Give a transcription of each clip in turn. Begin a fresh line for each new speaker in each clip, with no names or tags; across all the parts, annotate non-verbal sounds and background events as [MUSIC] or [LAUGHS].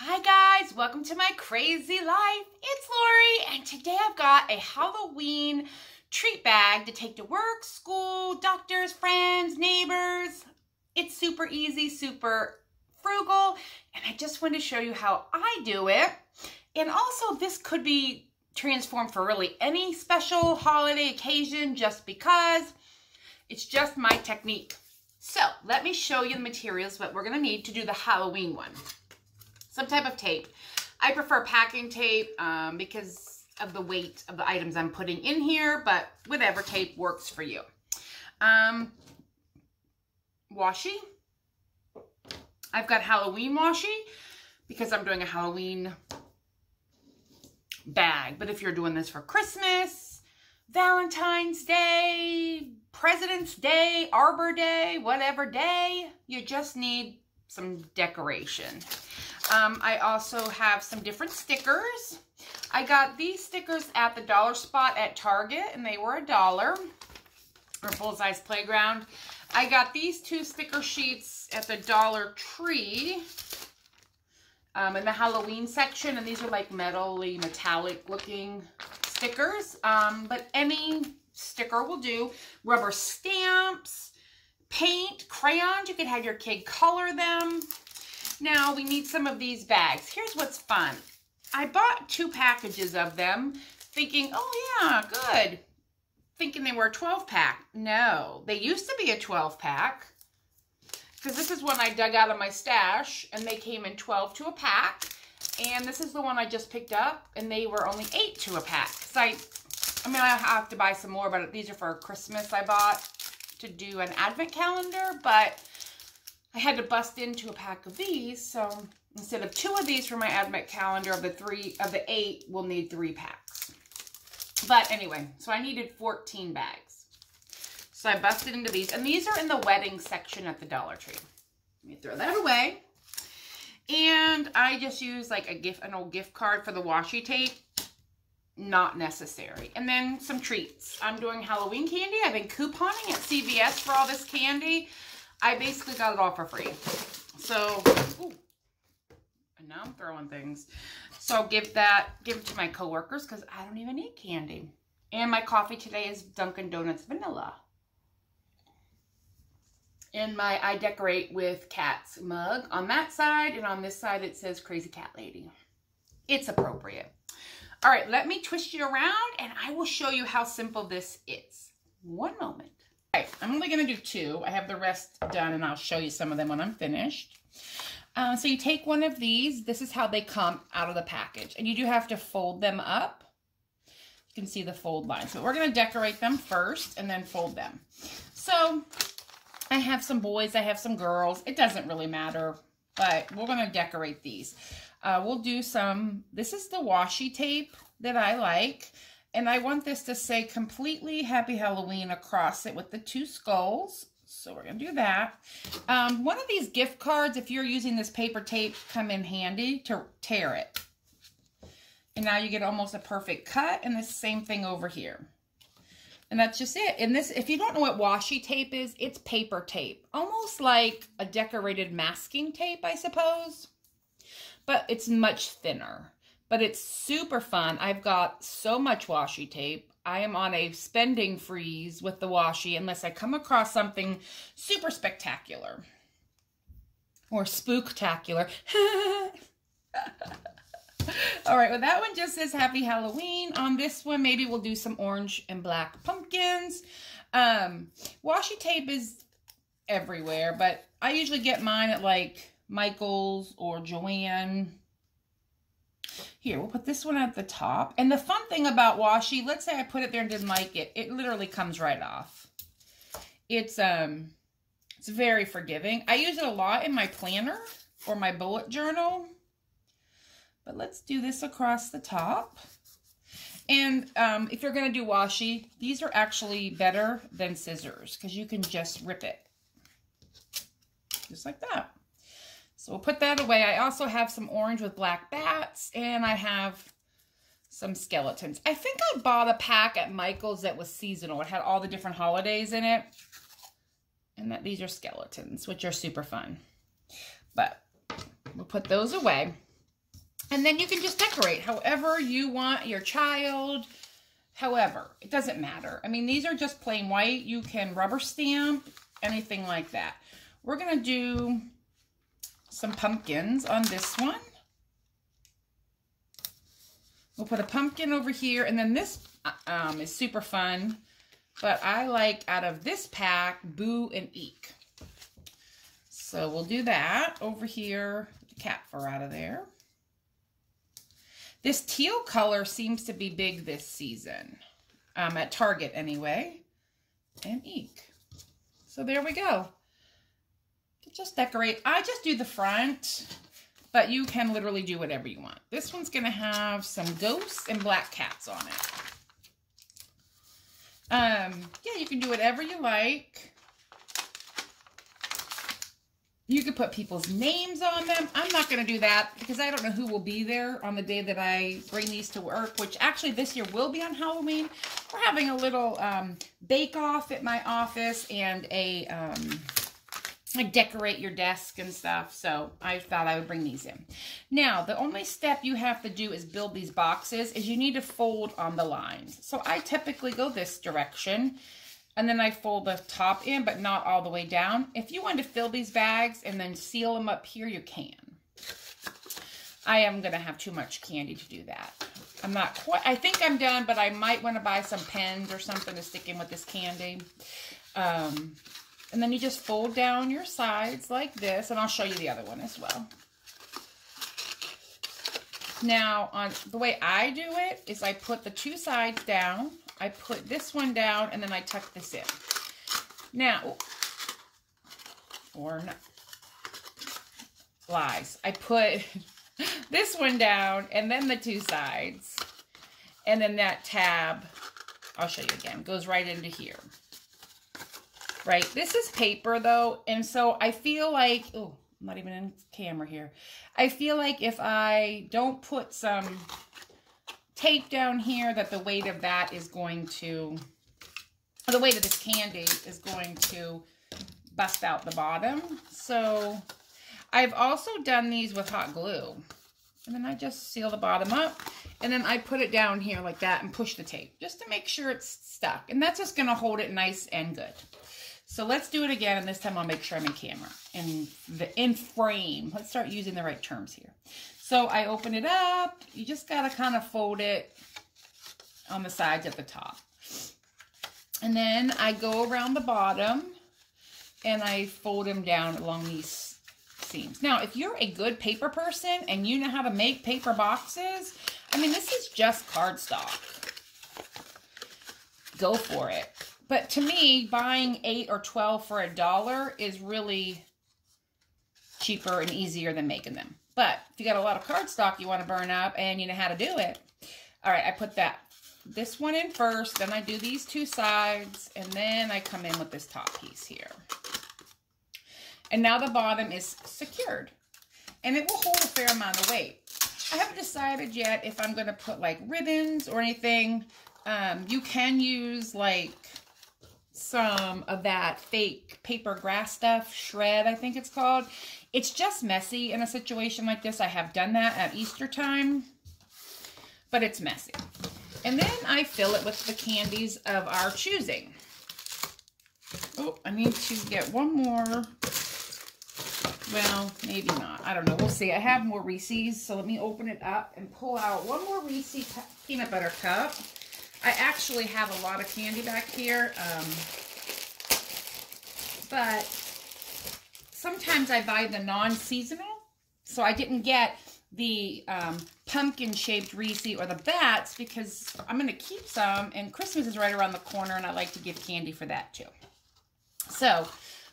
Hi guys, welcome to my crazy life. It's Lori and today I've got a Halloween treat bag to take to work, school, doctors, friends, neighbors. It's super easy, super frugal, and I just want to show you how I do it. And also this could be transformed for really any special holiday occasion just because it's just my technique. So let me show you the materials that we're gonna need to do the Halloween one some type of tape. I prefer packing tape um, because of the weight of the items I'm putting in here, but whatever tape works for you. Um, washi. I've got Halloween washi because I'm doing a Halloween bag. But if you're doing this for Christmas, Valentine's Day, President's Day, Arbor Day, whatever day, you just need some decoration. Um, I also have some different stickers. I got these stickers at the dollar spot at Target, and they were a dollar, or Bullseye's Playground. I got these two sticker sheets at the Dollar Tree um, in the Halloween section, and these are like metally, metallic looking stickers, um, but any sticker will do. Rubber stamps, paint, crayons, you could have your kid color them. Now we need some of these bags. Here's what's fun. I bought two packages of them thinking, oh yeah, good. Thinking they were a 12 pack. No, they used to be a 12 pack because this is one I dug out of my stash and they came in 12 to a pack. And this is the one I just picked up and they were only eight to a pack. So I, I mean, I have to buy some more, but these are for Christmas I bought to do an advent calendar, but I had to bust into a pack of these, so instead of two of these for my advent calendar of the three of the eight, we'll need three packs. But anyway, so I needed 14 bags. So I busted into these, and these are in the wedding section at the Dollar Tree. Let me throw that away. And I just use like a gift, an old gift card for the washi tape. Not necessary. And then some treats. I'm doing Halloween candy. I've been couponing at CVS for all this candy. I basically got it all for free. So, ooh, and now I'm throwing things. So I'll give that, give it to my coworkers because I don't even need candy. And my coffee today is Dunkin' Donuts Vanilla. And my I decorate with cats mug on that side. And on this side it says Crazy Cat Lady. It's appropriate. All right, let me twist you around and I will show you how simple this is. One moment. Okay, I'm only going to do two. I have the rest done, and I'll show you some of them when I'm finished. Uh, so you take one of these. This is how they come out of the package. And you do have to fold them up. You can see the fold line. So we're going to decorate them first and then fold them. So I have some boys. I have some girls. It doesn't really matter, but we're going to decorate these. Uh, we'll do some, this is the washi tape that I like. And I want this to say completely Happy Halloween across it with the two skulls. So we're going to do that. Um, one of these gift cards, if you're using this paper tape, come in handy to tear it. And now you get almost a perfect cut. And the same thing over here. And that's just it. And this, if you don't know what washi tape is, it's paper tape. Almost like a decorated masking tape, I suppose. But it's much thinner but it's super fun. I've got so much washi tape. I am on a spending freeze with the washi unless I come across something super spectacular or spooktacular. [LAUGHS] All right, well, that one just says Happy Halloween. On this one, maybe we'll do some orange and black pumpkins. Um, washi tape is everywhere, but I usually get mine at like Michael's or Joann here, we'll put this one at the top. And the fun thing about washi, let's say I put it there and didn't like it, it literally comes right off. It's um, it's very forgiving. I use it a lot in my planner or my bullet journal. But let's do this across the top. And um, if you're going to do washi, these are actually better than scissors because you can just rip it. Just like that. So we'll put that away. I also have some orange with black bats, and I have some skeletons. I think I bought a pack at Michael's that was seasonal. It had all the different holidays in it. And that these are skeletons, which are super fun. But we'll put those away. And then you can just decorate however you want your child, however, it doesn't matter. I mean, these are just plain white. You can rubber stamp, anything like that. We're going to do some pumpkins on this one. We'll put a pumpkin over here, and then this uh, um, is super fun. But I like, out of this pack, Boo and Eek. So we'll do that over here. Cat fur out of there. This teal color seems to be big this season. Um, at Target anyway. And Eek. So there we go. Just decorate. I just do the front, but you can literally do whatever you want. This one's going to have some ghosts and black cats on it. Um, yeah, you can do whatever you like. You could put people's names on them. I'm not going to do that because I don't know who will be there on the day that I bring these to work, which actually this year will be on Halloween. We're having a little um, bake-off at my office and a um, like decorate your desk and stuff. So I thought I would bring these in. Now, the only step you have to do is build these boxes is you need to fold on the lines. So I typically go this direction and then I fold the top in, but not all the way down. If you want to fill these bags and then seal them up here, you can. I am going to have too much candy to do that. I'm not quite, I think I'm done, but I might want to buy some pens or something to stick in with this candy. Um, and then you just fold down your sides like this, and I'll show you the other one as well. Now, on the way I do it is I put the two sides down I put this one down and then I tuck this in. Now, or not, lies. I put [LAUGHS] this one down and then the two sides. And then that tab, I'll show you again, goes right into here. Right? This is paper though. And so I feel like, oh, I'm not even in camera here. I feel like if I don't put some tape down here that the weight of that is going to, the weight of this candy is going to bust out the bottom. So I've also done these with hot glue. And then I just seal the bottom up. And then I put it down here like that and push the tape just to make sure it's stuck. And that's just going to hold it nice and good. So let's do it again, and this time I'll make sure I'm in camera, in, the, in frame. Let's start using the right terms here. So I open it up. You just got to kind of fold it on the sides at the top. And then I go around the bottom and I fold them down along these seams. Now, if you're a good paper person and you know how to make paper boxes, I mean, this is just cardstock. Go for it. But to me, buying 8 or 12 for a dollar is really cheaper and easier than making them. But if you got a lot of cardstock you want to burn up and you know how to do it. All right, I put that this one in first, then I do these two sides, and then I come in with this top piece here. And now the bottom is secured. And it will hold a fair amount of weight. I haven't decided yet if I'm going to put like ribbons or anything. Um, you can use like some of that fake paper grass stuff, shred I think it's called. It's just messy in a situation like this. I have done that at Easter time, but it's messy. And then I fill it with the candies of our choosing. Oh, I need to get one more. Well, maybe not. I don't know. We'll see. I have more Reese's, so let me open it up and pull out one more Reese's peanut butter cup. I actually have a lot of candy back here, um, but sometimes I buy the non-seasonal, so I didn't get the um, pumpkin-shaped Reese or the bats because I'm going to keep some, and Christmas is right around the corner, and I like to give candy for that too. So,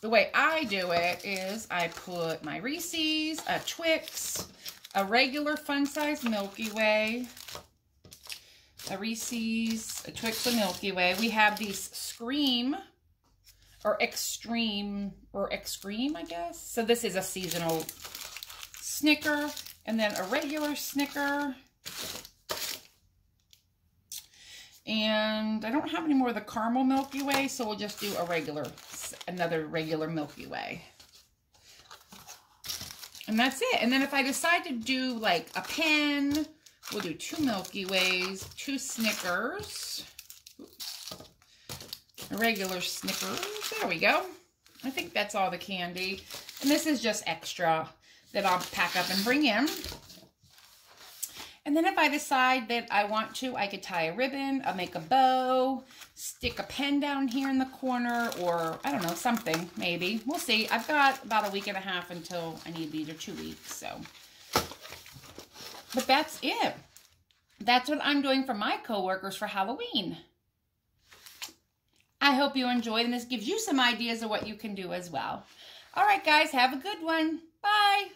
the way I do it is I put my Reese's, a Twix, a regular fun-size Milky Way, a Reese's, a Twix, a Milky Way. We have these Scream or extreme or extreme, I guess. So this is a seasonal Snicker and then a regular Snicker. And I don't have any more of the caramel Milky Way, so we'll just do a regular, another regular Milky Way. And that's it. And then if I decide to do like a pen, we'll do two Milky Ways, two Snickers, a regular Snickers. There we go. I think that's all the candy. And this is just extra that I'll pack up and bring in. And then if I decide that I want to, I could tie a ribbon, I'll make a bow, stick a pen down here in the corner, or I don't know, something maybe. We'll see. I've got about a week and a half until I need these, or two weeks, so. But that's it. That's what I'm doing for my coworkers for Halloween. I hope you enjoyed, and this gives you some ideas of what you can do as well. All right, guys, have a good one. Bye.